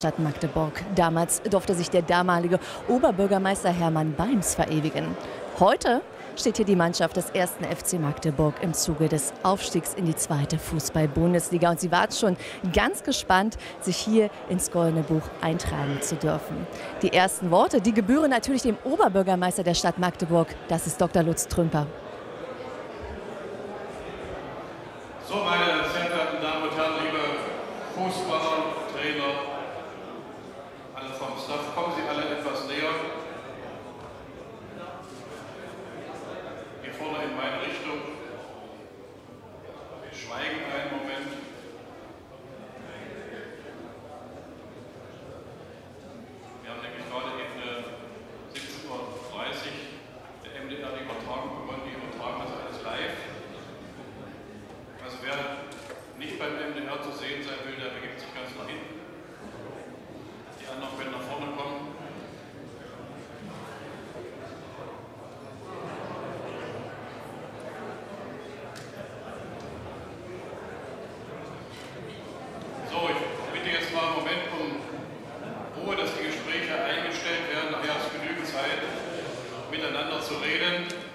Stadt Magdeburg. Damals durfte sich der damalige Oberbürgermeister Hermann Beims verewigen. Heute steht hier die Mannschaft des ersten FC Magdeburg im Zuge des Aufstiegs in die zweite Fußball-Bundesliga. Und sie war schon ganz gespannt, sich hier ins Goldene Buch eintragen zu dürfen. Die ersten Worte, die gebühren natürlich dem Oberbürgermeister der Stadt Magdeburg. Das ist Dr. Lutz Trümper. So, meine zu reden.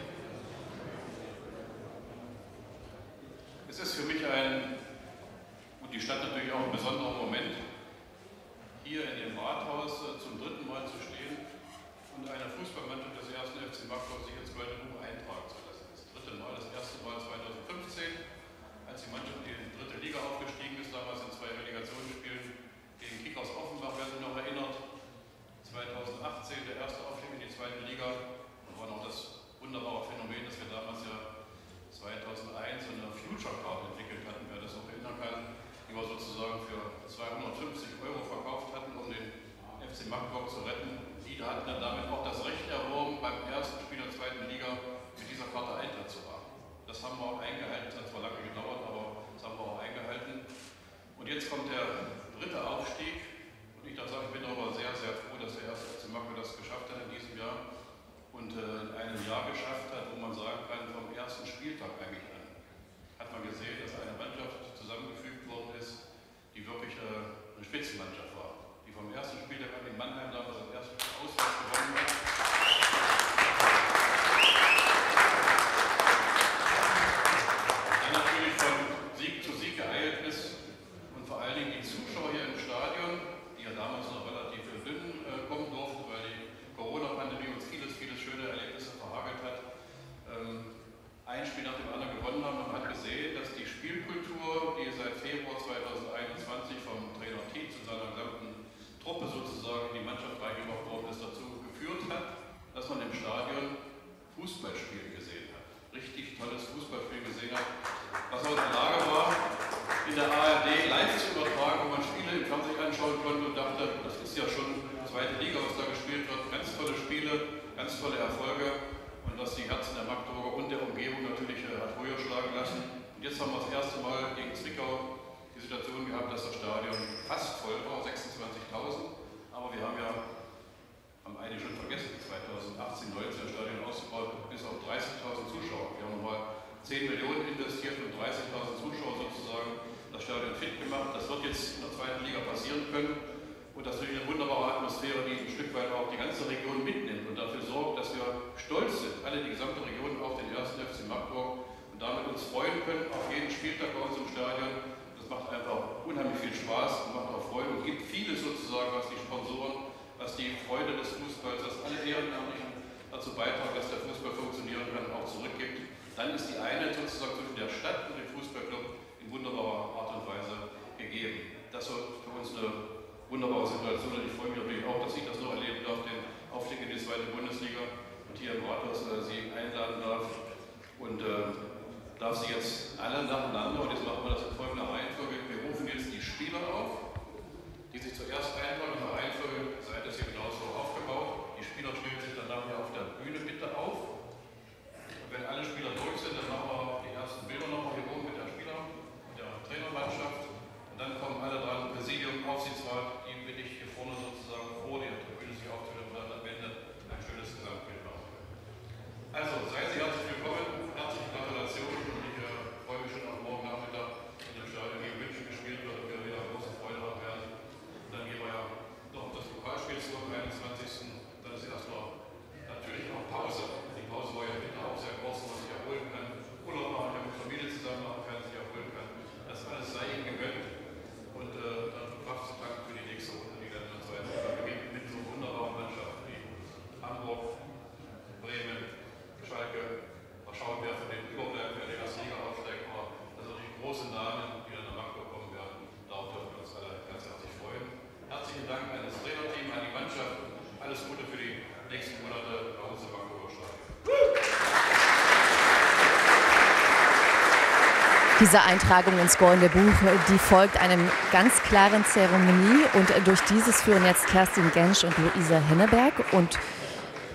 Diese Eintragung ins Goldene Buch, die folgt einem ganz klaren Zeremonie und durch dieses führen jetzt Kerstin Gensch und Luisa Henneberg und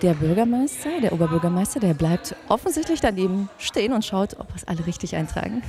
der Bürgermeister, der Oberbürgermeister, der bleibt offensichtlich daneben stehen und schaut, ob es alle richtig eintragen.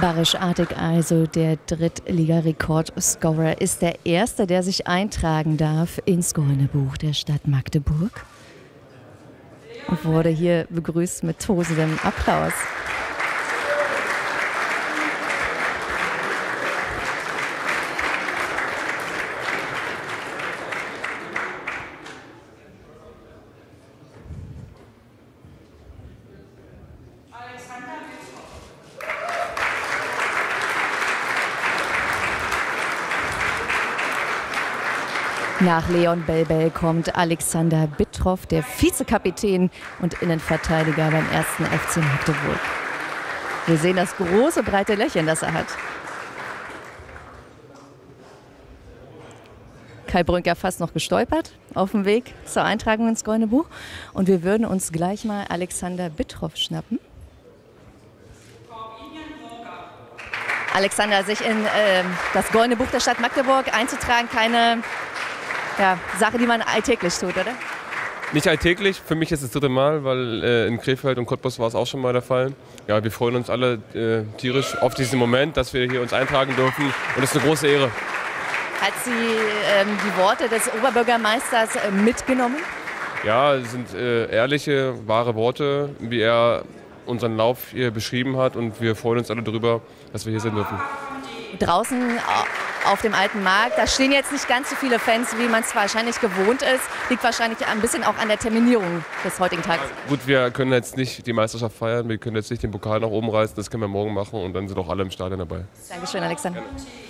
Barisch-Artig, also der Drittliga-Rekordscorer, ist der Erste, der sich eintragen darf ins Goldene Buch der Stadt Magdeburg und wurde hier begrüßt mit tosendem Applaus. Nach Leon Belbel kommt Alexander Bittroff, der Vizekapitän und Innenverteidiger beim ersten FC Magdeburg. Wir sehen das große, breite Lächeln, das er hat. Kai Brünker fast noch gestolpert auf dem Weg zur Eintragung ins Goldene Buch. Und wir würden uns gleich mal Alexander Bittroff schnappen. Alexander, sich in äh, das Goldene Buch der Stadt Magdeburg einzutragen, keine ja, Sache, die man alltäglich tut, oder? Nicht alltäglich, für mich ist es das dritte Mal, weil äh, in Krefeld und Cottbus war es auch schon mal der Fall. Ja, wir freuen uns alle äh, tierisch auf diesen Moment, dass wir hier uns eintragen dürfen und es ist eine große Ehre. Hat sie ähm, die Worte des Oberbürgermeisters äh, mitgenommen? Ja, es sind äh, ehrliche, wahre Worte, wie er unseren Lauf hier beschrieben hat und wir freuen uns alle darüber, dass wir hier sein dürfen. Draußen auf dem alten Markt. Da stehen jetzt nicht ganz so viele Fans, wie man es wahrscheinlich gewohnt ist. Liegt wahrscheinlich ein bisschen auch an der Terminierung des heutigen Tages. Gut, wir können jetzt nicht die Meisterschaft feiern, wir können jetzt nicht den Pokal nach oben reißen, das können wir morgen machen und dann sind auch alle im Stadion dabei. Dankeschön, Alexander. Gerne.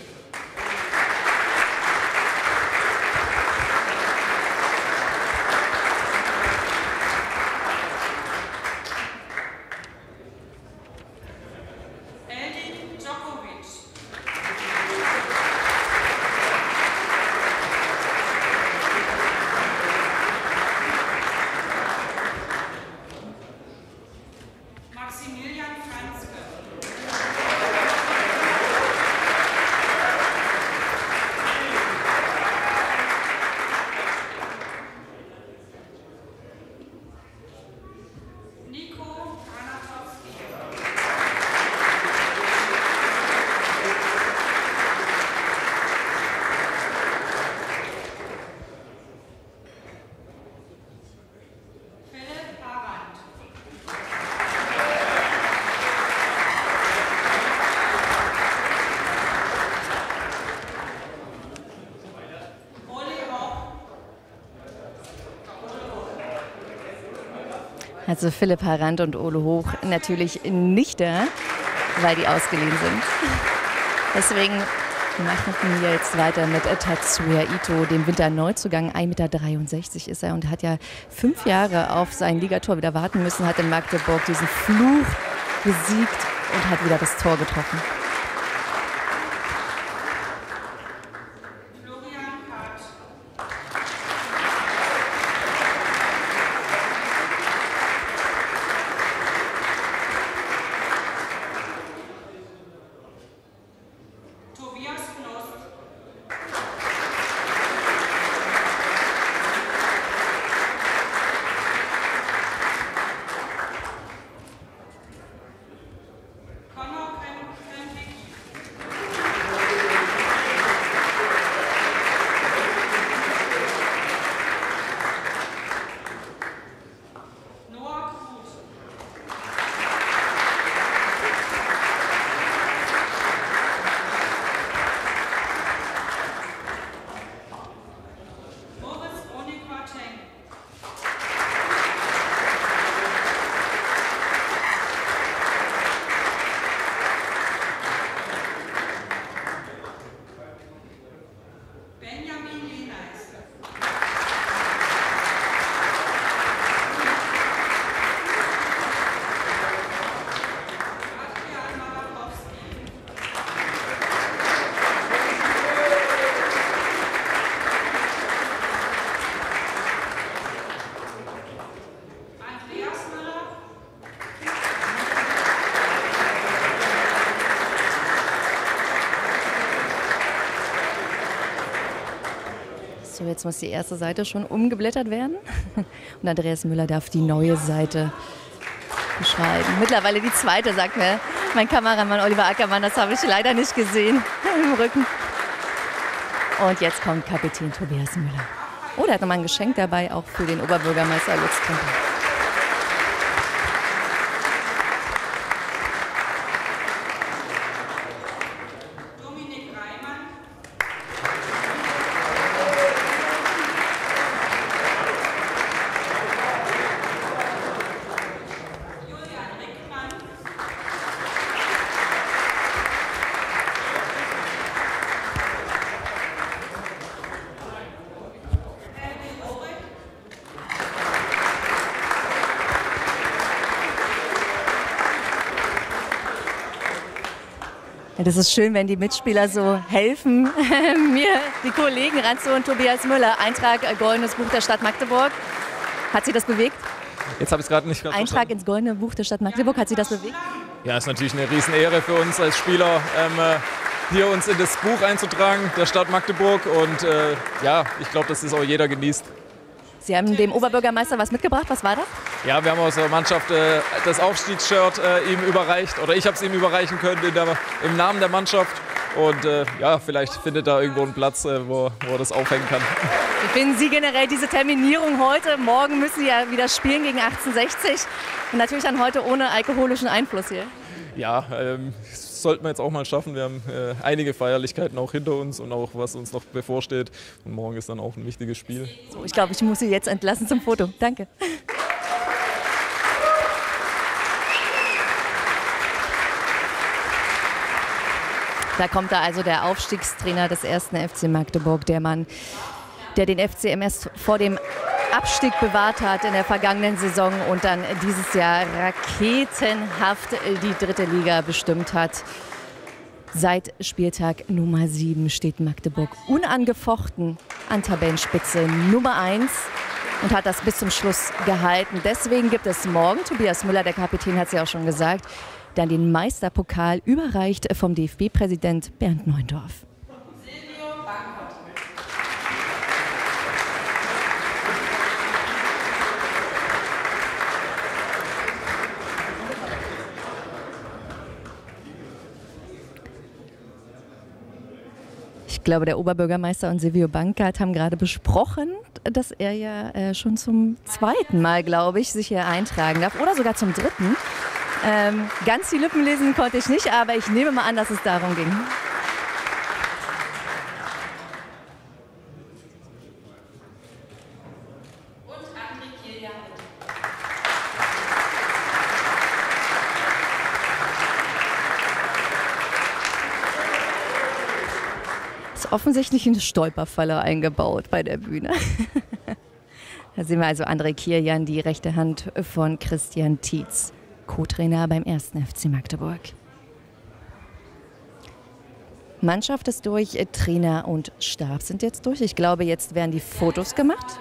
Also Philipp Harand und Ole Hoch natürlich nicht da, weil die ausgeliehen sind. Deswegen machen wir jetzt weiter mit Tatsuya Ito, dem Winterneuzugang. 1,63 Meter ist er und hat ja fünf Jahre auf sein Ligator wieder warten müssen, hat in Magdeburg diesen Fluch besiegt und hat wieder das Tor getroffen. Jetzt muss die erste Seite schon umgeblättert werden. Und Andreas Müller darf die neue Seite beschreiben. Mittlerweile die zweite, sagt mir mein Kameramann Oliver Ackermann. Das habe ich leider nicht gesehen im Rücken. Und jetzt kommt Kapitän Tobias Müller. Oh, der hat nochmal ein Geschenk dabei, auch für den Oberbürgermeister Lutz Kemper. Das ist schön, wenn die Mitspieler so helfen, mir die Kollegen ranzuholen. Tobias Müller, Eintrag äh, Goldenes Buch der Stadt Magdeburg. Hat Sie das bewegt? Jetzt habe ich es gerade nicht Eintrag verstanden. ins Goldene Buch der Stadt Magdeburg, hat Sie das bewegt? Ja, ist natürlich eine Riesenehre für uns als Spieler, ähm, äh, hier uns in das Buch einzutragen, der Stadt Magdeburg. Und äh, ja, ich glaube, dass das auch jeder genießt. Sie haben dem Oberbürgermeister was mitgebracht. Was war das? Ja, wir haben aus der Mannschaft äh, das Aufstiegsshirt äh, ihm überreicht oder ich habe es ihm überreichen können der, im Namen der Mannschaft. Und äh, ja, vielleicht findet er irgendwo einen Platz, äh, wo, wo er das aufhängen kann. Wie finden Sie generell diese Terminierung heute? Morgen müssen Sie ja wieder spielen gegen 1860 und natürlich dann heute ohne alkoholischen Einfluss hier. Ja, ähm, sollten wir jetzt auch mal schaffen. Wir haben äh, einige Feierlichkeiten auch hinter uns und auch was uns noch bevorsteht. Und morgen ist dann auch ein wichtiges Spiel. So, ich glaube, ich muss Sie jetzt entlassen zum Foto. Danke. Da kommt da also der Aufstiegstrainer des ersten FC Magdeburg, der Mann, der den FCMS vor dem Abstieg bewahrt hat in der vergangenen Saison und dann dieses Jahr raketenhaft die dritte Liga bestimmt hat. Seit Spieltag Nummer 7 steht Magdeburg unangefochten an Tabellenspitze Nummer 1 und hat das bis zum Schluss gehalten. Deswegen gibt es morgen, Tobias Müller, der Kapitän hat es ja auch schon gesagt, dann den Meisterpokal überreicht vom DFB-Präsident Bernd Neundorf. Ich glaube, der Oberbürgermeister und Silvio Bankert haben gerade besprochen, dass er ja äh, schon zum zweiten Mal, glaube ich, sich hier eintragen darf oder sogar zum dritten. Ähm, ganz die Lippen lesen konnte ich nicht, aber ich nehme mal an, dass es darum ging. ist offensichtlich eine Stolperfalle eingebaut bei der Bühne. da sehen wir also André Kirjan, die rechte Hand von Christian Tietz. Co-Trainer beim 1. FC Magdeburg. Mannschaft ist durch, Trainer und Stab sind jetzt durch. Ich glaube, jetzt werden die Fotos gemacht.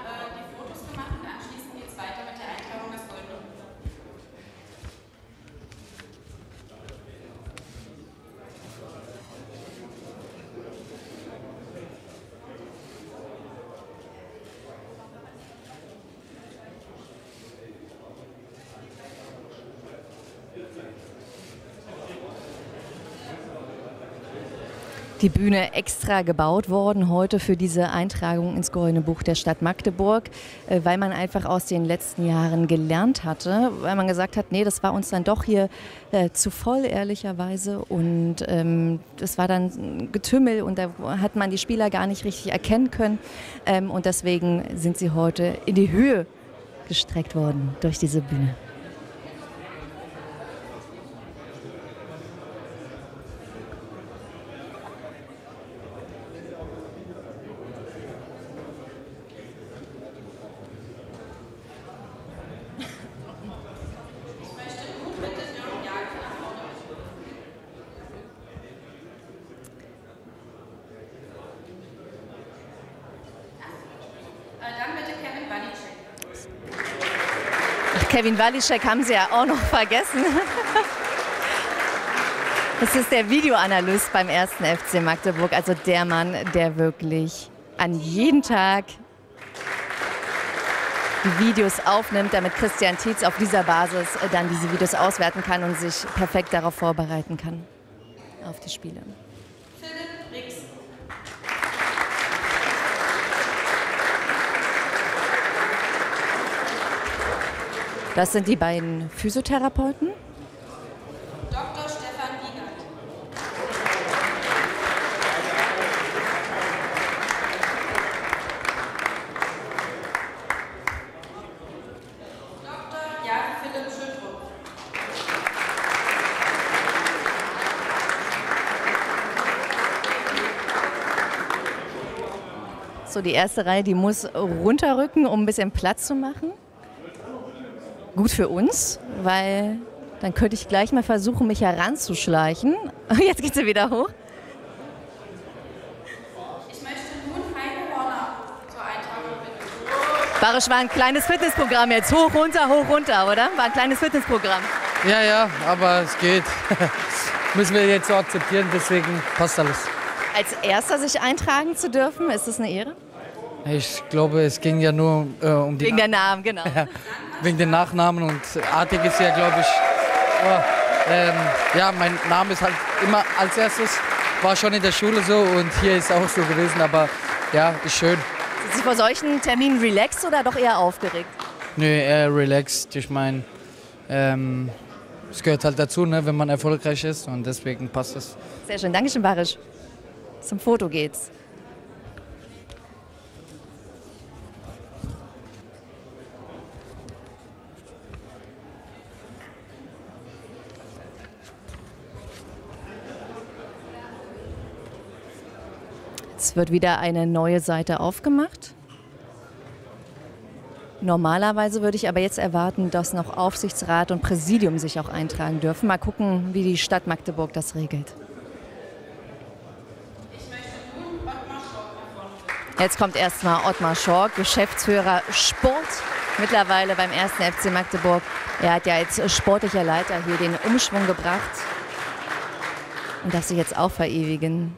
Die Bühne extra gebaut worden heute für diese Eintragung ins Goldene Buch der Stadt Magdeburg, äh, weil man einfach aus den letzten Jahren gelernt hatte, weil man gesagt hat, nee, das war uns dann doch hier äh, zu voll, ehrlicherweise. Und ähm, das war dann Getümmel und da hat man die Spieler gar nicht richtig erkennen können. Ähm, und deswegen sind sie heute in die Höhe gestreckt worden durch diese Bühne. Kevin Walischek haben Sie ja auch noch vergessen. Das ist der Videoanalyst beim ersten FC Magdeburg, also der Mann, der wirklich an jeden Tag die Videos aufnimmt, damit Christian Tietz auf dieser Basis äh, dann diese Videos auswerten kann und sich perfekt darauf vorbereiten kann, auf die Spiele. Das sind die beiden Physiotherapeuten. So, die erste Reihe, die muss runterrücken, um ein bisschen Platz zu machen. Gut für uns, weil dann könnte ich gleich mal versuchen, mich heranzuschleichen. Jetzt geht sie wieder hoch. Ich möchte nun Heike Horner zur Eintragung bitten. Barisch war ein kleines Fitnessprogramm jetzt. Hoch, runter, hoch, runter, oder? War ein kleines Fitnessprogramm. Ja, ja, aber es geht. Müssen wir jetzt so akzeptieren, deswegen passt alles. Als erster sich eintragen zu dürfen, ist das eine Ehre? Ich glaube, es ging ja nur äh, um die Wegen der Namen, genau. Ja, wegen den Nachnamen und Artig ist ja, glaube ich, oh, ähm, ja, mein Name ist halt immer als erstes, war schon in der Schule so und hier ist auch so gewesen, aber ja, ist schön. Sind Sie vor solchen Terminen relaxed oder doch eher aufgeregt? Nö, eher relaxed. Ich meine, ähm, es gehört halt dazu, ne, wenn man erfolgreich ist und deswegen passt es. Sehr schön, Dankeschön, Barisch. Zum Foto geht's. Jetzt wird wieder eine neue Seite aufgemacht. Normalerweise würde ich aber jetzt erwarten, dass noch Aufsichtsrat und Präsidium sich auch eintragen dürfen. Mal gucken, wie die Stadt Magdeburg das regelt. Jetzt kommt erstmal Ottmar Schork, Geschäftsführer Sport, mittlerweile beim 1. FC Magdeburg. Er hat ja als sportlicher Leiter hier den Umschwung gebracht und darf sich jetzt auch verewigen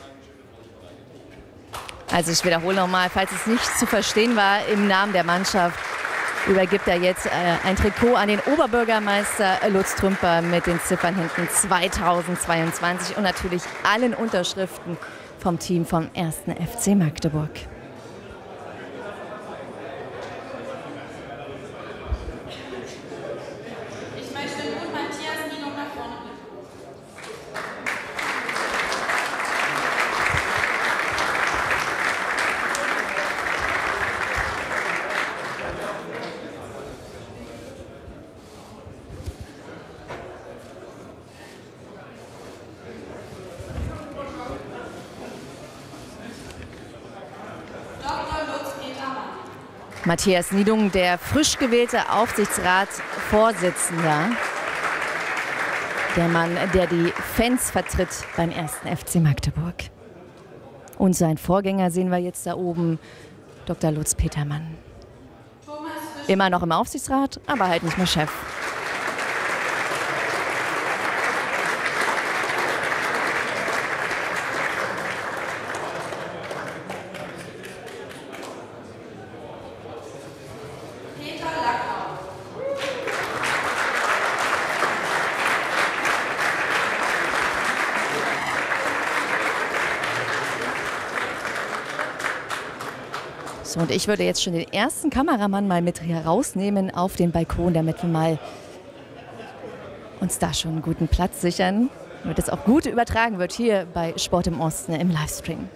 Also ich wiederhole nochmal, falls es nicht zu verstehen war, im Namen der Mannschaft übergibt er jetzt äh, ein Trikot an den Oberbürgermeister Lutz Trümper mit den Ziffern hinten 2022 und natürlich allen Unterschriften vom Team vom 1. FC Magdeburg. Matthias Niedung, der frisch gewählte Aufsichtsratsvorsitzender. Der Mann, der die Fans vertritt beim ersten FC Magdeburg. Und sein Vorgänger sehen wir jetzt da oben, Dr. Lutz Petermann. Immer noch im Aufsichtsrat, aber halt nicht mehr Chef. So, und ich würde jetzt schon den ersten Kameramann mal mit herausnehmen auf den Balkon, damit wir mal uns da schon einen guten Platz sichern, damit es auch gut übertragen wird hier bei Sport im Osten im Livestream.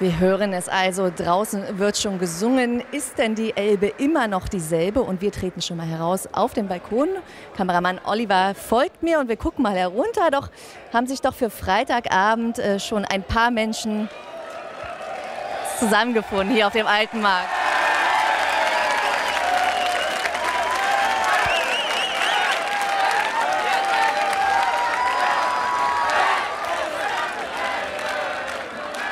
Wir hören es also, draußen wird schon gesungen. Ist denn die Elbe immer noch dieselbe? Und wir treten schon mal heraus auf den Balkon. Kameramann Oliver folgt mir und wir gucken mal herunter. Doch haben sich doch für Freitagabend äh, schon ein paar Menschen zusammengefunden hier auf dem Alten Markt.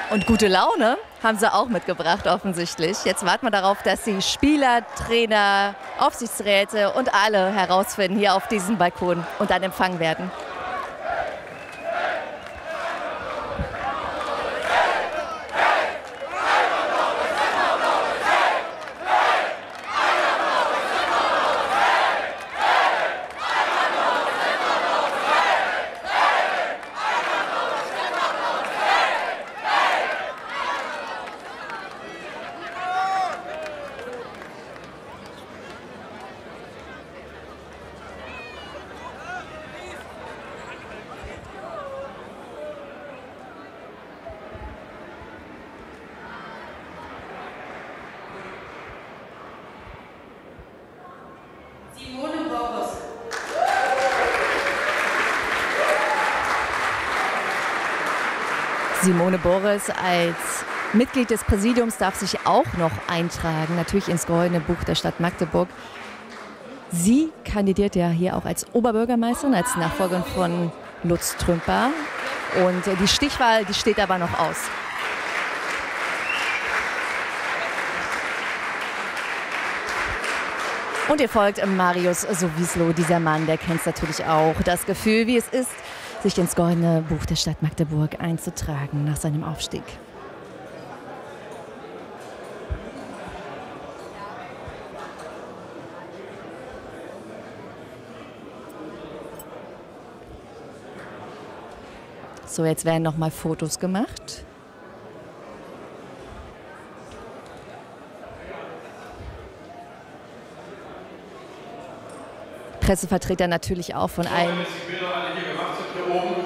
Und gute Laune haben sie auch mitgebracht, offensichtlich. Jetzt warten wir darauf, dass die Spieler, Trainer, Aufsichtsräte und alle herausfinden hier auf diesem Balkon und dann empfangen werden. Simone Boris als Mitglied des Präsidiums darf sich auch noch eintragen, natürlich ins Goldene Buch der Stadt Magdeburg. Sie kandidiert ja hier auch als Oberbürgermeisterin, als Nachfolgerin von Lutz Trümper. Und die Stichwahl, die steht aber noch aus. Und ihr folgt Marius Sowieslo, dieser Mann, der kennt natürlich auch das Gefühl, wie es ist, sich ins goldene Buch der Stadt Magdeburg einzutragen nach seinem Aufstieg. So, jetzt werden noch mal Fotos gemacht. Pressevertreter natürlich auch von allen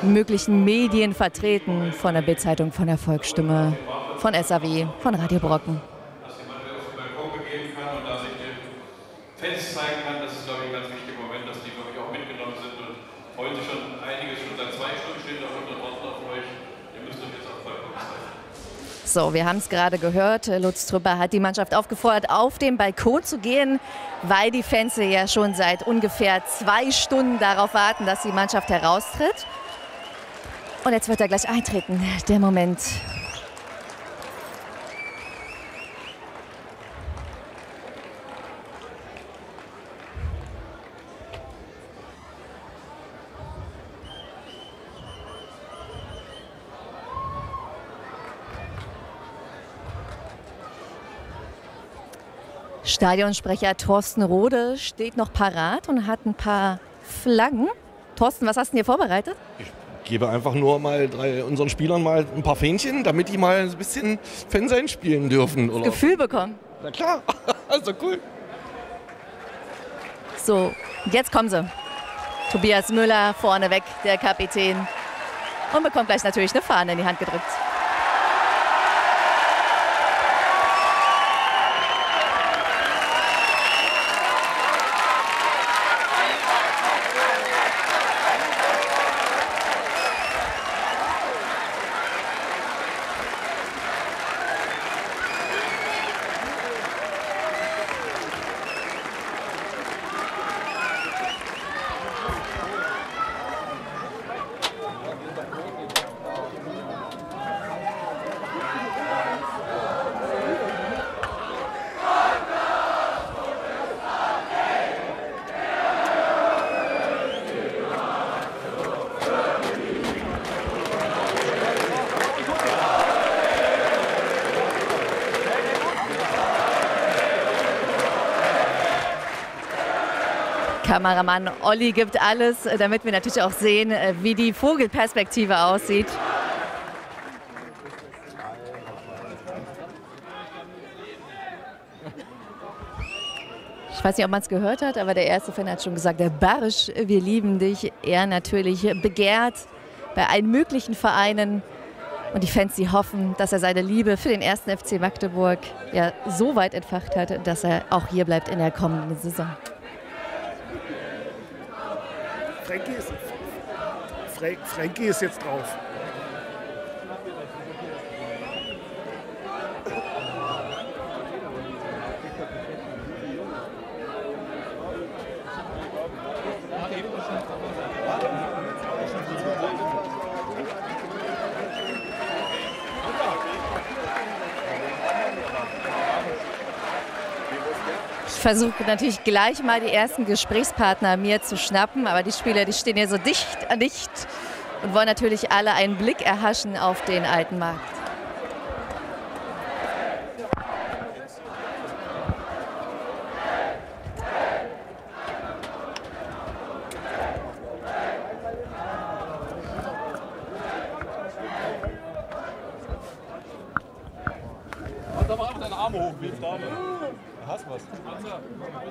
möglichen Medien vertreten, von der Bildzeitung, von der Volksstimme, von SAW, von Radio Brocken. dass jemand auf den Balkon begeben kann und da sich den Fans zeigen kann. Das ist, glaube ich, ein ganz wichtiger Moment, dass die wirklich auch mitgenommen sind und sich schon einiges. Schon seit zwei Stunden stehen da unten draußen auf euch. Ihr müsst euch jetzt auf den Balkon zeigen. So, wir haben es gerade gehört. Lutz Trüpper hat die Mannschaft aufgefordert, auf den Balkon zu gehen, weil die Fans ja schon seit ungefähr zwei Stunden darauf warten, dass die Mannschaft heraustritt. Und jetzt wird er gleich eintreten, der Moment. Stadionsprecher Thorsten Rode steht noch parat und hat ein paar Flaggen. Thorsten, was hast du denn hier vorbereitet? gebe einfach nur mal drei, unseren Spielern mal ein paar Fähnchen, damit die mal ein bisschen Fansein spielen dürfen. Oder? Gefühl bekommen. Na klar, also cool. So, jetzt kommen sie. Tobias Müller vorneweg, der Kapitän. Und bekommt gleich natürlich eine Fahne in die Hand gedrückt. Kameramann Olli gibt alles, äh, damit wir natürlich auch sehen, äh, wie die Vogelperspektive aussieht. Ich weiß nicht, ob man es gehört hat, aber der erste Fan hat schon gesagt, der Barsch, wir lieben dich. Er natürlich begehrt bei allen möglichen Vereinen Und die Fans, die hoffen, dass er seine Liebe für den ersten FC Magdeburg ja so weit entfacht hat, dass er auch hier bleibt in der kommenden Saison. Frankie ist, Frank, Frankie ist jetzt drauf. Versuche natürlich gleich mal die ersten Gesprächspartner mir zu schnappen, aber die Spieler, die stehen hier so dicht an dicht und wollen natürlich alle einen Blick erhaschen auf den alten Markt.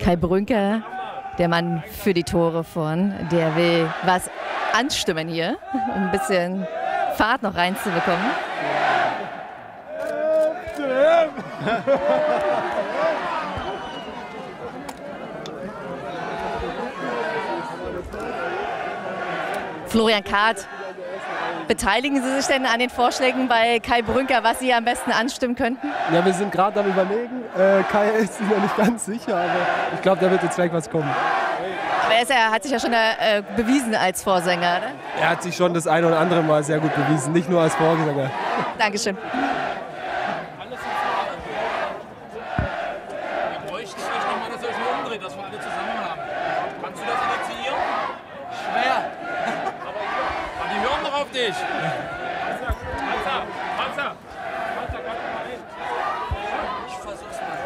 Kai Brünker, der Mann für die Tore von, der will was anstimmen hier, um ein bisschen Fahrt noch reinzubekommen. Florian Kahrt, beteiligen Sie sich denn an den Vorschlägen bei Kai Brünker, was Sie am besten anstimmen könnten? Ja, wir sind gerade am Überlegen. Äh, Kai ist sich noch nicht ganz sicher, aber ich glaube, da wird jetzt gleich was kommen. Aber er, ja, hat sich ja schon äh, bewiesen als Vorsänger, oder? Er hat sich schon das eine oder andere Mal sehr gut bewiesen, nicht nur als Vorsänger. Dankeschön. Wir bräuchten vielleicht nochmal eine solche Umdreh, dass wir alle zusammen haben. Kannst du das initiieren? Schwer. Aber die hören doch auf dich. Panzer, Panzer, Panzer, Ich versuch's mal.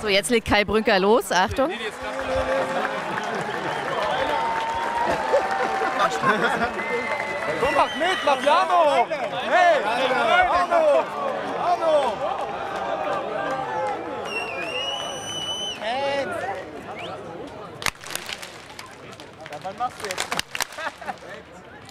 So, jetzt legt Kai Brünker los. Achtung. Komm, mach mit, mach! Hey! Arno! Arno! Ja, wann machst du jetzt?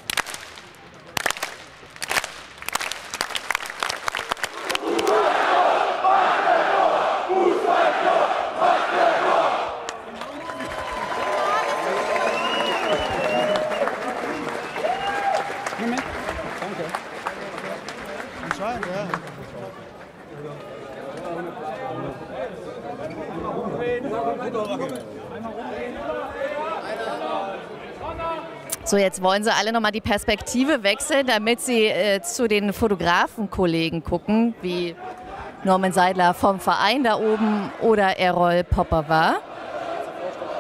So, jetzt wollen sie alle nochmal die Perspektive wechseln, damit sie äh, zu den Fotografenkollegen gucken, wie Norman Seidler vom Verein da oben oder Errol Popper war.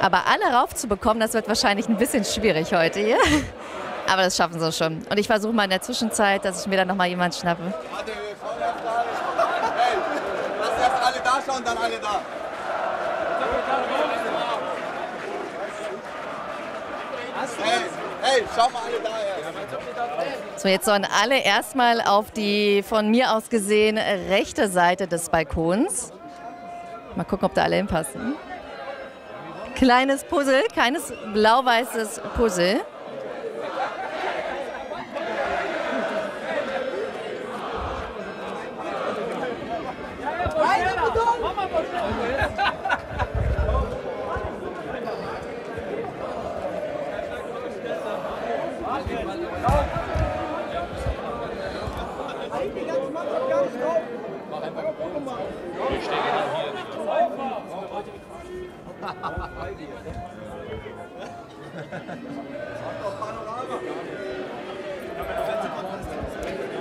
Aber alle raufzubekommen, das wird wahrscheinlich ein bisschen schwierig heute hier. Aber das schaffen sie schon. Und ich versuche mal in der Zwischenzeit, dass ich mir dann nochmal jemand schnappe. Warte. Hey, lass erst alle da schauen, dann alle da. Hey, schau mal alle da erst. So, jetzt sollen alle erstmal auf die von mir aus gesehen rechte Seite des Balkons. Mal gucken, ob da alle hinpassen. Kleines Puzzle, kleines blau-weißes Puzzle.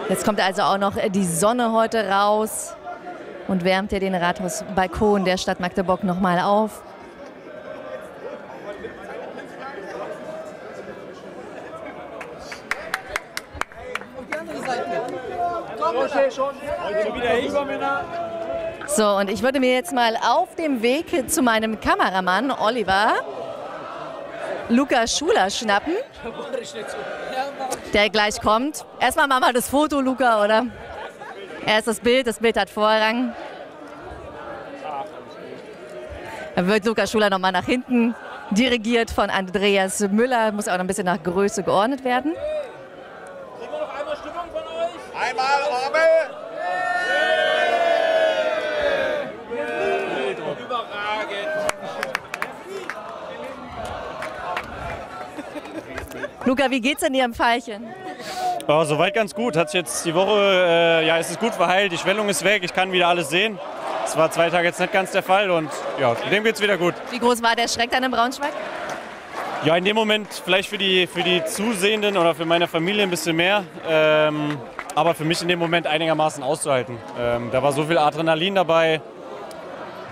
Jetzt kommt also auch noch die Sonne heute raus und wärmt ja den Rathausbalkon der Stadt Magdeburg nochmal auf. So, und ich würde mir jetzt mal auf dem Weg zu meinem Kameramann Oliver Lukas Schuler schnappen, der gleich kommt. Erstmal machen wir das Foto, Luca, oder? Erst das Bild, das Bild hat Vorrang. Dann wird Lukas Schuler nochmal nach hinten dirigiert von Andreas Müller, muss auch noch ein bisschen nach Größe geordnet werden. Kriegen wir noch einmal Stimmung von euch? Einmal Rabe! Luca, wie geht's in Ihrem Pfeilchen? Ja, soweit ganz gut. Hat jetzt die Woche, äh, ja, es ist gut verheilt, die Schwellung ist weg, ich kann wieder alles sehen. Das war zwei Tage jetzt nicht ganz der Fall und ja, dem geht's wieder gut. Wie groß war der Schreck dann in Braunschweig? Ja, in dem Moment vielleicht für die, für die Zusehenden oder für meine Familie ein bisschen mehr, ähm, aber für mich in dem Moment einigermaßen auszuhalten. Ähm, da war so viel Adrenalin dabei,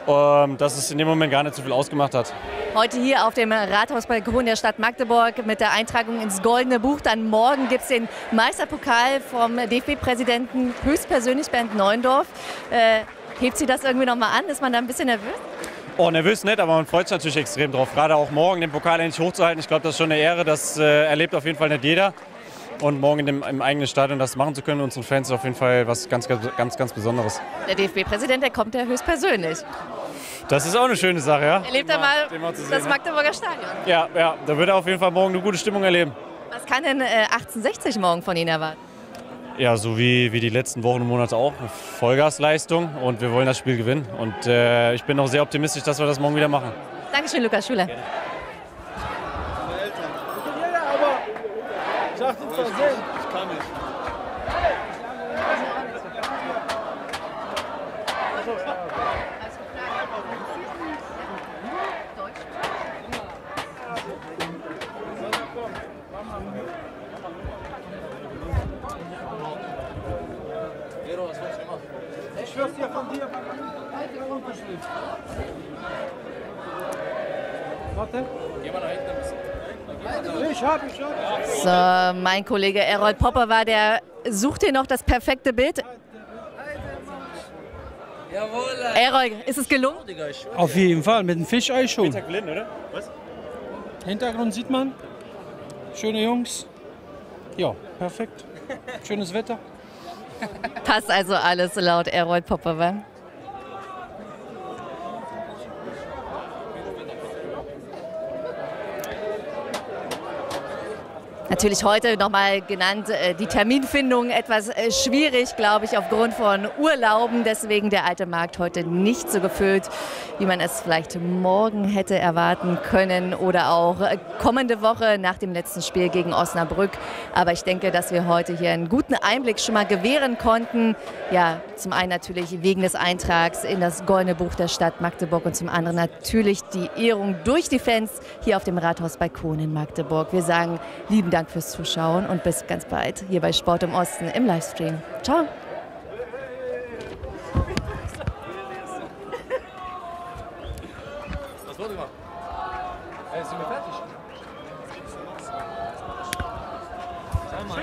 ähm, dass es in dem Moment gar nicht so viel ausgemacht hat. Heute hier auf dem Rathausbalkon der Stadt Magdeburg mit der Eintragung ins Goldene Buch. Dann morgen gibt es den Meisterpokal vom DFB-Präsidenten höchstpersönlich Bernd Neuendorf. Äh, hebt Sie das irgendwie nochmal an? Ist man da ein bisschen nervös? Oh, nervös nicht, aber man freut sich natürlich extrem drauf. Gerade auch morgen den Pokal endlich hochzuhalten. Ich glaube, das ist schon eine Ehre. Das äh, erlebt auf jeden Fall nicht jeder. Und morgen in dem, im eigenen Stadion das machen zu können, unseren Fans, ist auf jeden Fall was ganz, ganz, ganz, ganz Besonderes. Der DFB-Präsident, der kommt ja höchstpersönlich. Das ist auch eine schöne Sache, ja. Erlebt er mal das? Magdeburger Stadion. Ja, ja, da wird er auf jeden Fall morgen eine gute Stimmung erleben. Was kann denn äh, 1860 morgen von Ihnen erwarten? Ja, so wie, wie die letzten Wochen und Monate auch. Eine Vollgasleistung und wir wollen das Spiel gewinnen. Und äh, ich bin auch sehr optimistisch, dass wir das morgen wieder machen. Dankeschön, Lukas Schuler. Sag den Versehen. Ich kann nicht. Ich schwör's dir von dir. Unterschrift. Warte. Ich hab, ich hab. So, mein Kollege Errol Popper war, der sucht hier noch das perfekte Bild. Errol, ist es gelungen? Auf jeden Fall, mit dem Fischei schon. Hintergrund sieht man. Schöne Jungs. Ja, perfekt. Schönes Wetter. Passt also alles laut Errol Popper, Natürlich heute nochmal genannt, äh, die Terminfindung etwas äh, schwierig, glaube ich, aufgrund von Urlauben. Deswegen der alte Markt heute nicht so gefüllt, wie man es vielleicht morgen hätte erwarten können oder auch äh, kommende Woche nach dem letzten Spiel gegen Osnabrück. Aber ich denke, dass wir heute hier einen guten Einblick schon mal gewähren konnten. Ja, zum einen natürlich wegen des Eintrags in das Goldene Buch der Stadt Magdeburg und zum anderen natürlich die Ehrung durch die Fans hier auf dem Rathausbalkon in Magdeburg. Wir sagen lieben Dank fürs Zuschauen und bis ganz bald hier bei Sport im Osten im Livestream. Ciao. Was wurde gemacht? Ey, sind wir fertig? Sag mal.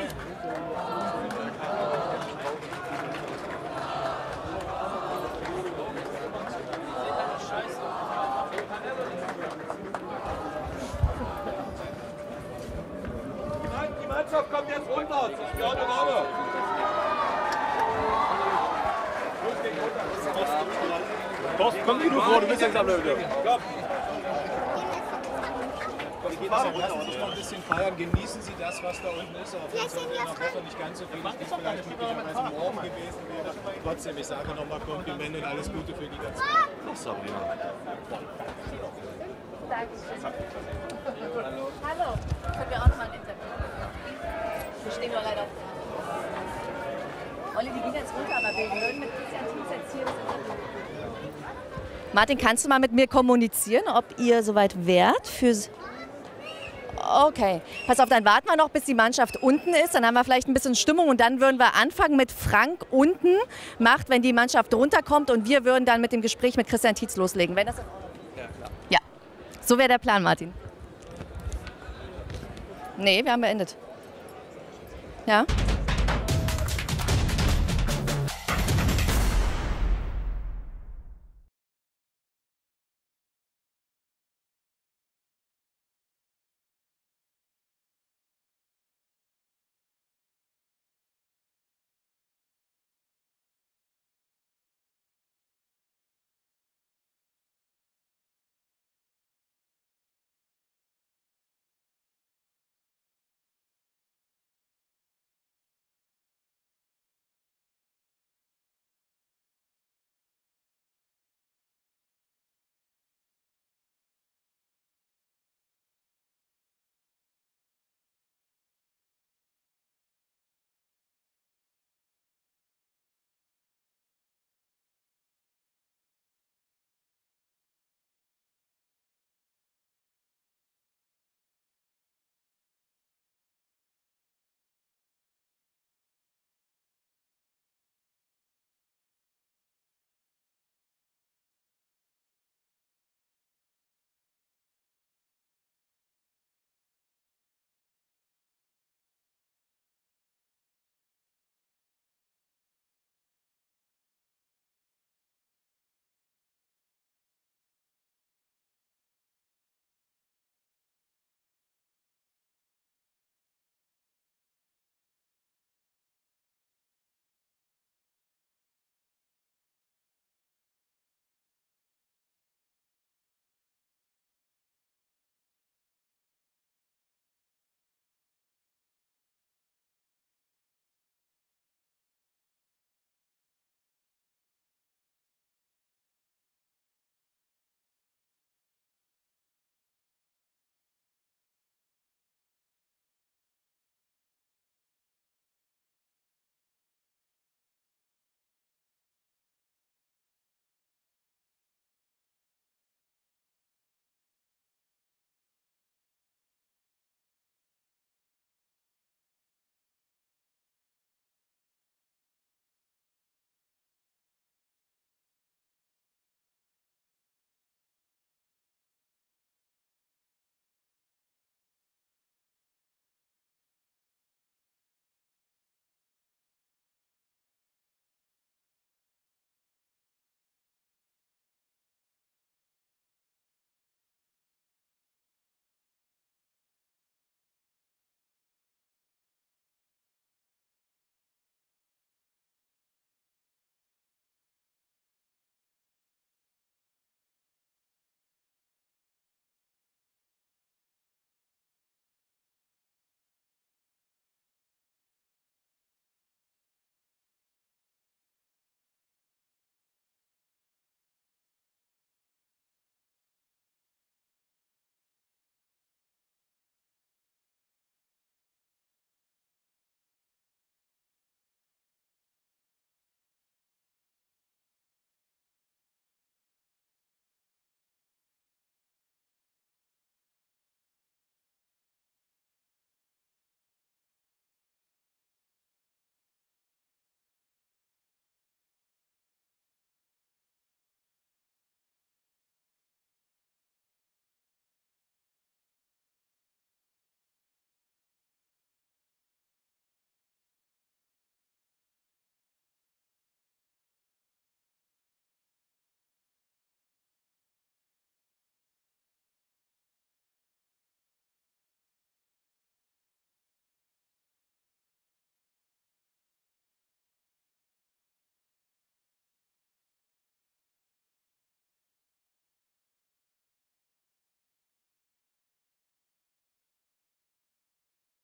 Die Mannschaft kommt jetzt runter. Ja, der Name. Thorsten, komm du am Löwe. Komm. Wir gehen jetzt runter noch ein bisschen feiern. Genießen Sie das, was da unten ist. Wenn es in der Woche nicht ganz so viel wie es vielleicht möglicherweise morgen gewesen wäre. Trotzdem, ich sage nochmal Komplimente und alles Gute für die ganze Ach, Sabrina. Hallo. Hallo. Können wir auch noch mal ein Interview? Wir stehen nur leider auf der Olli, die gehen jetzt runter, aber wir würden mit Christian Tietz jetzt hier. Martin, kannst du mal mit mir kommunizieren, ob ihr soweit wärt für... Okay, pass auf, dann warten wir noch, bis die Mannschaft unten ist. Dann haben wir vielleicht ein bisschen Stimmung und dann würden wir anfangen mit Frank unten. Macht, wenn die Mannschaft runterkommt und wir würden dann mit dem Gespräch mit Christian Tietz loslegen. Wenn das Ordnung ist. Ja, so wäre der Plan, Martin. Nee, wir haben beendet. Ja?